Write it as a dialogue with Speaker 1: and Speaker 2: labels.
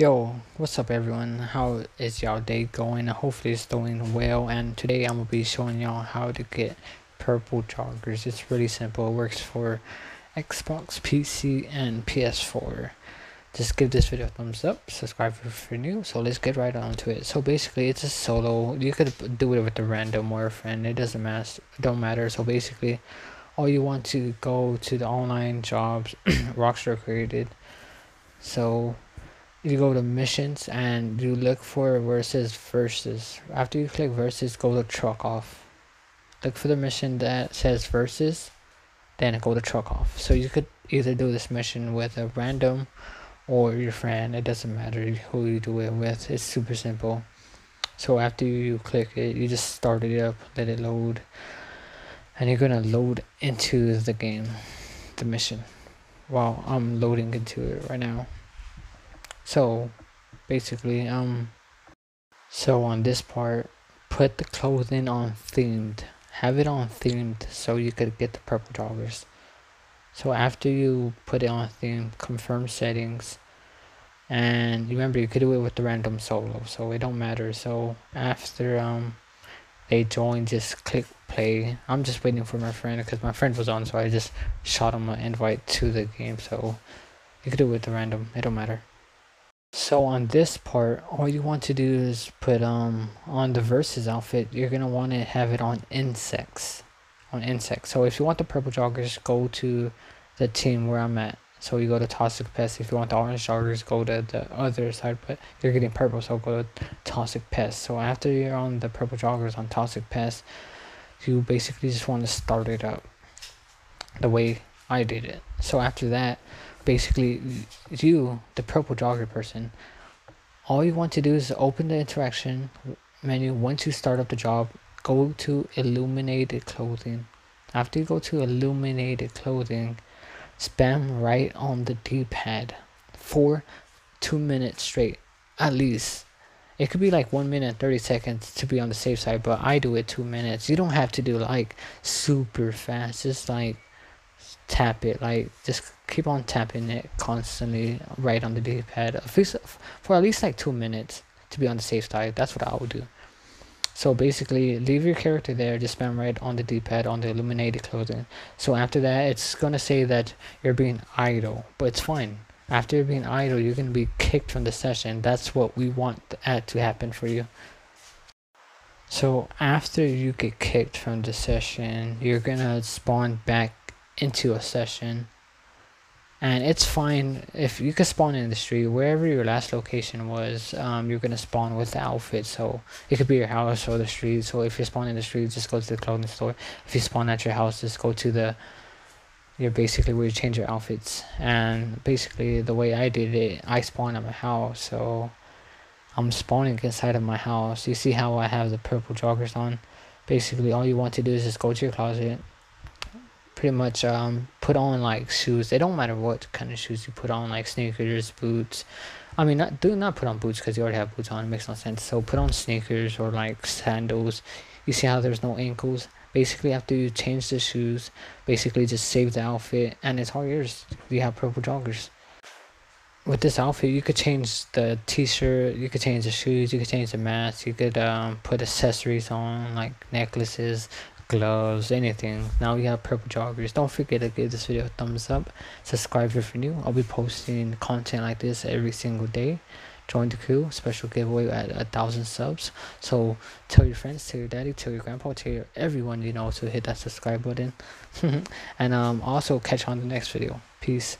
Speaker 1: Yo, what's up everyone? How is y'all day going? Hopefully it's doing well and today I'm gonna be showing y'all how to get purple joggers. It's really simple. It works for Xbox, PC, and PS4. Just give this video a thumbs up, subscribe if you're new. So let's get right on to it. So basically it's a solo. You could do it with a random or a friend. It doesn't matter. Don't matter. So basically all you want to go to the online jobs Rockstar created. So you go to missions and you look for versus versus. After you click versus, go to truck off. Look for the mission that says versus, then go to truck off. So you could either do this mission with a random or your friend. It doesn't matter who you do it with. It's super simple. So after you click it, you just start it up, let it load, and you're gonna load into the game, the mission. While I'm loading into it right now. So basically, um, so on this part, put the clothing on themed. Have it on themed so you could get the purple joggers. So after you put it on theme, confirm settings. And remember, you could do it with the random solo, so it don't matter. So after um they join, just click play. I'm just waiting for my friend because my friend was on, so I just shot him an invite to the game. So you could do it with the random, it don't matter. So on this part, all you want to do is put um on the versus outfit, you're gonna want to have it on insects, on insects. So if you want the purple joggers, go to the team where I'm at. So you go to toxic pest. If you want the orange joggers, go to the other side. But you're getting purple, so go to toxic pest. So after you're on the purple joggers on toxic pest, you basically just want to start it up the way I did it. So after that, basically you, the purple jogger person, all you want to do is open the interaction menu once you start up the job, go to illuminated clothing. After you go to illuminated clothing, spam right on the D-pad for two minutes straight, at least. It could be like one minute 30 seconds to be on the safe side, but I do it two minutes. You don't have to do like super fast. Just like tap it like just keep on tapping it constantly right on the d-pad for at least like two minutes to be on the safe side that's what i would do. So basically leave your character there just spam right on the d-pad on the illuminated clothing. So after that it's gonna say that you're being idle but it's fine. After you're being idle you're gonna be kicked from the session. That's what we want that to happen for you. So after you get kicked from the session you're gonna spawn back into a session. And it's fine if you can spawn in the street wherever your last location was um, you're gonna spawn with the outfit. So it could be your house or the street. So if you spawn in the street just go to the clothing store. If you spawn at your house just go to the you're basically where you change your outfits. And basically the way I did it I spawned at my house. So I'm spawning inside of my house. You see how I have the purple joggers on? Basically all you want to do is just go to your closet pretty much um, put on like shoes. They don't matter what kind of shoes you put on, like sneakers, boots. I mean, not, do not put on boots because you already have boots on. It makes no sense. So put on sneakers or like sandals. You see how there's no ankles. Basically, after you change the shoes, basically just save the outfit, and it's all yours. You have purple joggers. With this outfit, you could change the t-shirt, you could change the shoes, you could change the mask, you could um, put accessories on like necklaces, gloves, anything. Now we have purple joggers. Don't forget to give this video a thumbs up. Subscribe if you're new. I'll be posting content like this every single day. Join the crew. Special giveaway at a thousand subs. So tell your friends, tell your daddy, tell your grandpa, tell your everyone you know to hit that subscribe button. and um also catch on the next video. Peace.